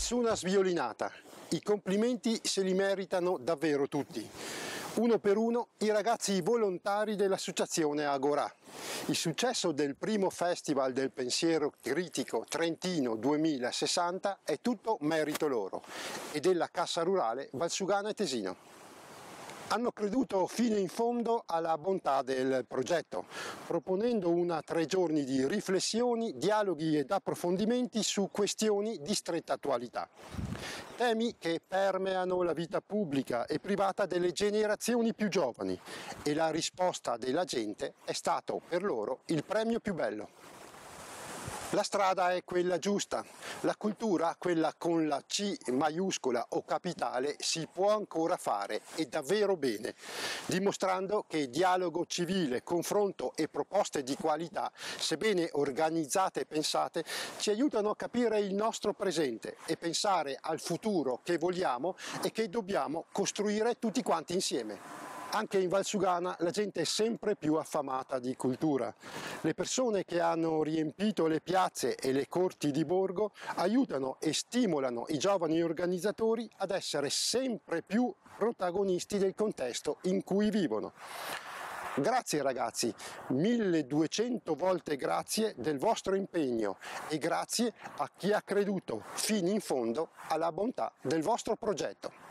Nessuna sviolinata, i complimenti se li meritano davvero tutti. Uno per uno i ragazzi volontari dell'associazione Agora. Il successo del primo festival del pensiero critico Trentino 2060 è tutto merito loro e della Cassa Rurale Valsugana e Tesino hanno creduto fino in fondo alla bontà del progetto, proponendo una tre giorni di riflessioni, dialoghi ed approfondimenti su questioni di stretta attualità. Temi che permeano la vita pubblica e privata delle generazioni più giovani e la risposta della gente è stato per loro il premio più bello. La strada è quella giusta, la cultura, quella con la C maiuscola o capitale, si può ancora fare e davvero bene, dimostrando che dialogo civile, confronto e proposte di qualità, sebbene organizzate e pensate, ci aiutano a capire il nostro presente e pensare al futuro che vogliamo e che dobbiamo costruire tutti quanti insieme. Anche in Valsugana la gente è sempre più affamata di cultura. Le persone che hanno riempito le piazze e le corti di borgo aiutano e stimolano i giovani organizzatori ad essere sempre più protagonisti del contesto in cui vivono. Grazie ragazzi, 1200 volte grazie del vostro impegno e grazie a chi ha creduto fino in fondo alla bontà del vostro progetto.